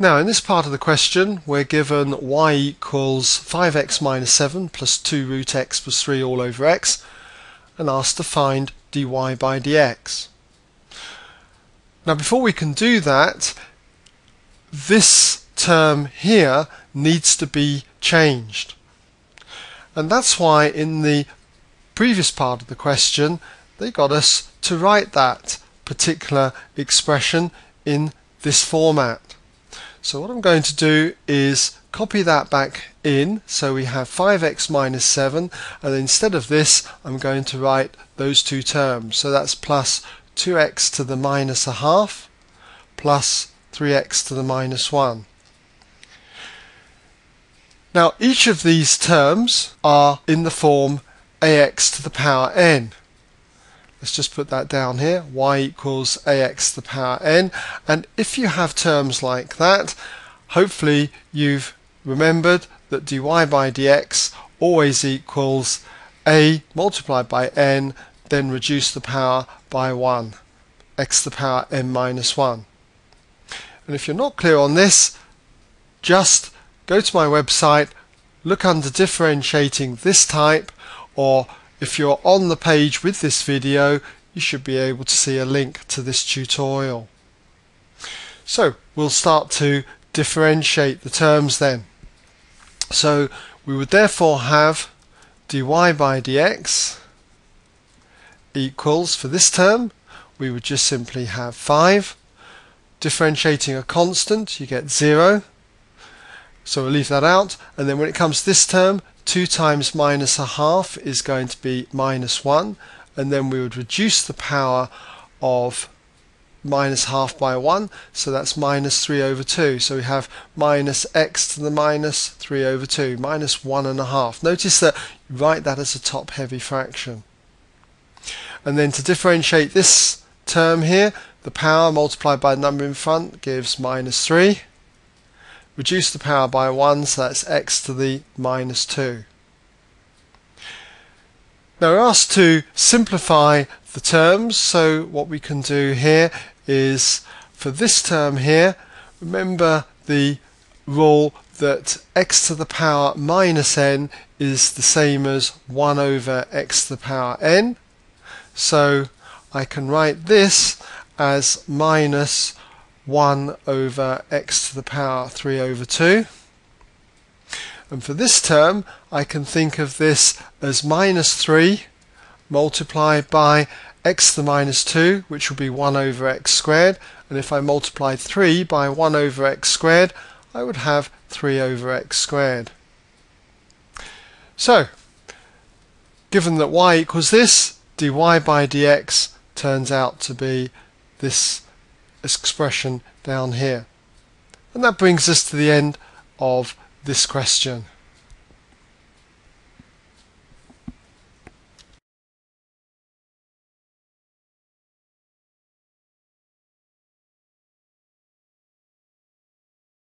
Now in this part of the question we're given y equals 5x minus 7 plus 2 root x plus 3 all over x and asked to find dy by dx. Now before we can do that this term here needs to be changed and that's why in the previous part of the question they got us to write that particular expression in this format. So what I'm going to do is copy that back in. So we have 5x minus 7 and instead of this I'm going to write those two terms. So that's plus 2x to the minus a half plus 3x to the minus 1 now each of these terms are in the form ax to the power n Let's just put that down here. y equals ax to the power n. And if you have terms like that, hopefully you've remembered that dy by dx always equals a multiplied by n, then reduce the power by 1, x to the power n minus 1. And if you're not clear on this, just go to my website, look under differentiating this type, or if you're on the page with this video, you should be able to see a link to this tutorial. So we'll start to differentiate the terms then. So we would therefore have dy by dx equals, for this term, we would just simply have 5. Differentiating a constant, you get 0. So we'll leave that out. And then when it comes to this term, 2 times minus a half is going to be minus 1 and then we would reduce the power of minus half by 1 so that's minus 3 over 2 so we have minus x to the minus 3 over 2 minus 1 and a half. Notice that you write that as a top heavy fraction. And then to differentiate this term here the power multiplied by the number in front gives minus 3 reduce the power by 1, so that's x to the minus 2. Now we're asked to simplify the terms, so what we can do here is for this term here, remember the rule that x to the power minus n is the same as 1 over x to the power n. So I can write this as minus 1 over x to the power 3 over 2. And for this term, I can think of this as minus 3 multiplied by x to the minus 2, which will be 1 over x squared. And if I multiplied 3 by 1 over x squared, I would have 3 over x squared. So, given that y equals this, dy by dx turns out to be this expression down here. And that brings us to the end of this question.